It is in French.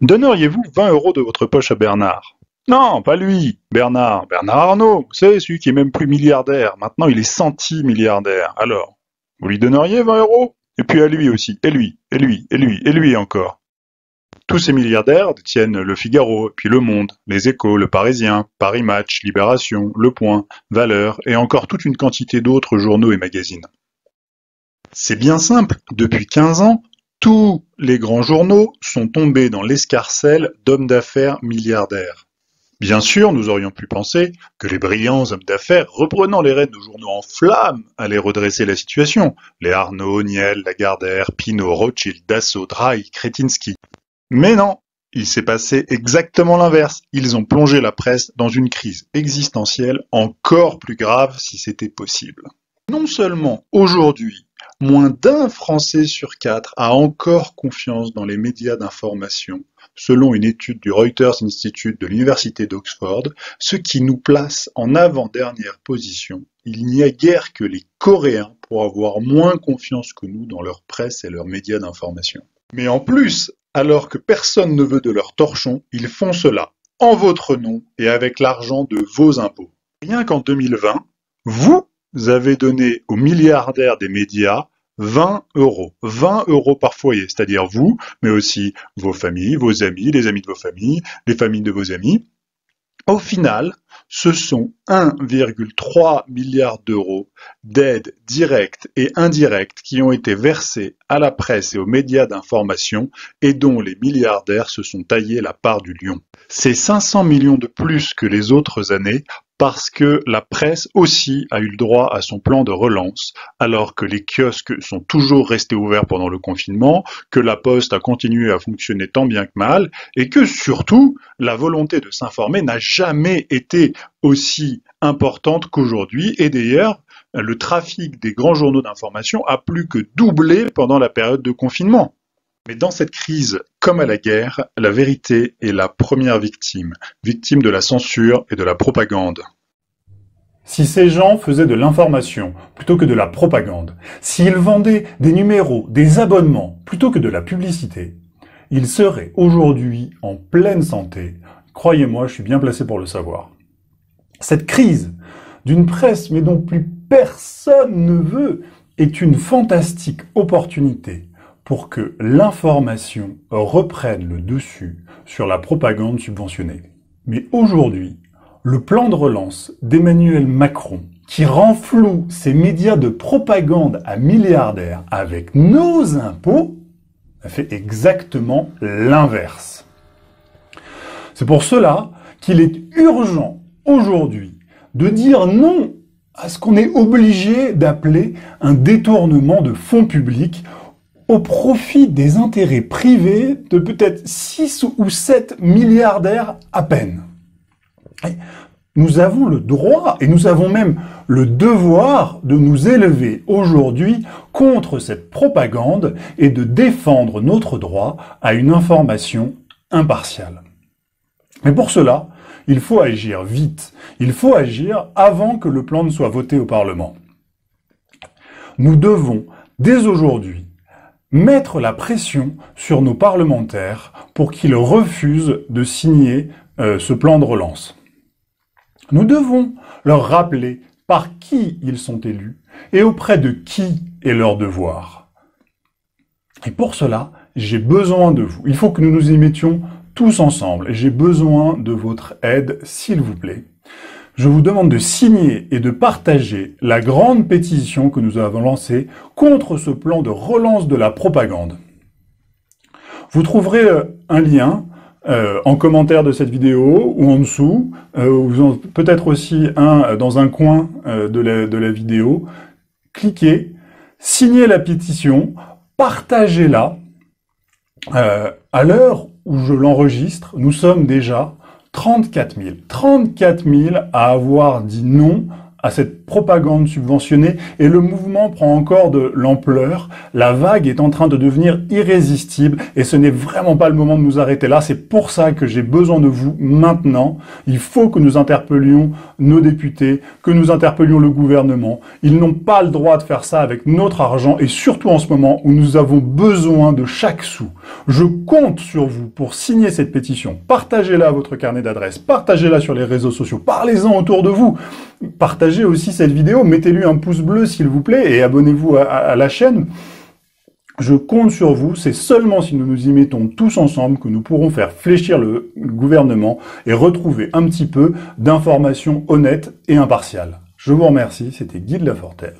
Donneriez-vous 20 euros de votre poche à Bernard? Non, pas lui Bernard, Bernard Arnault, c'est celui qui est même plus milliardaire. Maintenant, il est centi-milliardaire. Alors, vous lui donneriez 20 euros? Et puis à lui aussi, et lui, et lui, et lui, et lui encore. Tous ces milliardaires détiennent Le Figaro, puis Le Monde, Les Échos, Le Parisien, Paris Match, Libération, Le Point, Valeur, et encore toute une quantité d'autres journaux et magazines. C'est bien simple, depuis 15 ans, tous les grands journaux sont tombés dans l'escarcelle d'hommes d'affaires milliardaires. Bien sûr, nous aurions pu penser que les brillants hommes d'affaires, reprenant les rênes de journaux en flammes, allaient redresser la situation. Les Arnaud, Niel, Lagardère, Pinault, Rothschild, Dassault, Drahi, Kretinsky. Mais non, il s'est passé exactement l'inverse. Ils ont plongé la presse dans une crise existentielle encore plus grave si c'était possible. Non seulement aujourd'hui, Moins d'un Français sur quatre a encore confiance dans les médias d'information, selon une étude du Reuters Institute de l'Université d'Oxford, ce qui nous place en avant-dernière position. Il n'y a guère que les Coréens pour avoir moins confiance que nous dans leur presse et leurs médias d'information. Mais en plus, alors que personne ne veut de leur torchon, ils font cela en votre nom et avec l'argent de vos impôts. Rien qu'en 2020, vous avez donné aux milliardaires des médias 20 euros. 20 euros par foyer, c'est-à-dire vous, mais aussi vos familles, vos amis, les amis de vos familles, les familles de vos amis. Au final, ce sont 1,3 milliard d'euros d'aides directes et indirectes qui ont été versées à la presse et aux médias d'information et dont les milliardaires se sont taillés la part du lion. C'est 500 millions de plus que les autres années parce que la presse aussi a eu le droit à son plan de relance, alors que les kiosques sont toujours restés ouverts pendant le confinement, que la poste a continué à fonctionner tant bien que mal, et que surtout, la volonté de s'informer n'a jamais été aussi importante qu'aujourd'hui, et d'ailleurs, le trafic des grands journaux d'information a plus que doublé pendant la période de confinement. Mais dans cette crise, comme à la guerre, la vérité est la première victime, victime de la censure et de la propagande. Si ces gens faisaient de l'information plutôt que de la propagande, s'ils vendaient des numéros, des abonnements plutôt que de la publicité, ils seraient aujourd'hui en pleine santé. Croyez-moi, je suis bien placé pour le savoir. Cette crise d'une presse mais dont plus personne ne veut est une fantastique opportunité pour que l'information reprenne le dessus sur la propagande subventionnée. Mais aujourd'hui, le plan de relance d'Emmanuel Macron, qui renfloue ses médias de propagande à milliardaires avec nos impôts, a fait exactement l'inverse. C'est pour cela qu'il est urgent aujourd'hui de dire non à ce qu'on est obligé d'appeler un détournement de fonds publics au profit des intérêts privés de peut-être 6 ou 7 milliardaires à peine. Nous avons le droit et nous avons même le devoir de nous élever aujourd'hui contre cette propagande et de défendre notre droit à une information impartiale. Mais pour cela, il faut agir vite. Il faut agir avant que le plan ne soit voté au Parlement. Nous devons, dès aujourd'hui, mettre la pression sur nos parlementaires pour qu'ils refusent de signer euh, ce plan de relance. Nous devons leur rappeler par qui ils sont élus et auprès de qui est leur devoir. Et pour cela, j'ai besoin de vous. Il faut que nous nous y mettions tous ensemble. J'ai besoin de votre aide, s'il vous plaît je vous demande de signer et de partager la grande pétition que nous avons lancée contre ce plan de relance de la propagande. Vous trouverez euh, un lien euh, en commentaire de cette vidéo ou en dessous, euh, ou peut-être aussi un dans un coin de la vidéo. Cliquez, signez la pétition, partagez-la. à l'heure où je l'enregistre, nous sommes déjà 34 000. 34 000 à avoir dit non à cette propagande subventionnée et le mouvement prend encore de l'ampleur. La vague est en train de devenir irrésistible et ce n'est vraiment pas le moment de nous arrêter là. C'est pour ça que j'ai besoin de vous maintenant. Il faut que nous interpellions nos députés, que nous interpellions le gouvernement. Ils n'ont pas le droit de faire ça avec notre argent et surtout en ce moment où nous avons besoin de chaque sou. Je compte sur vous pour signer cette pétition. Partagez-la à votre carnet d'adresses, partagez-la sur les réseaux sociaux, parlez-en autour de vous. Partagez aussi cette vidéo, mettez-lui un pouce bleu s'il vous plaît et abonnez-vous à, la chaîne. Je compte sur vous, c'est seulement si nous nous y mettons tous ensemble que nous pourrons faire fléchir le gouvernement et retrouver un petit peu d'informations honnêtes et impartiales. Je vous remercie, c'était Guy de Lafortelle.